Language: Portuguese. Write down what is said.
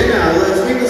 And now